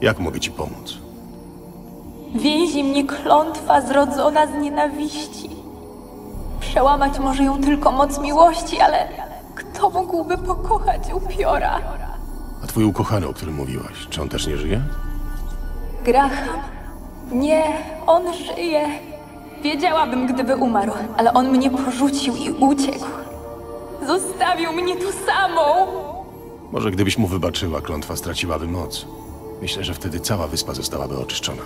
Jak mogę ci pomóc? Więzi mnie klątwa zrodzona z nienawiści. Przełamać może ją tylko moc miłości, ale kto mógłby pokochać upiora? A twój ukochany, o którym mówiłaś, czy on też nie żyje? Graham? Nie, on żyje. Wiedziałabym, gdyby umarł, ale on mnie porzucił i uciekł. Zostawił mnie tu samą. Może gdybyś mu wybaczyła, klątwa straciłaby moc. Myślę, że wtedy cała wyspa zostałaby oczyszczona.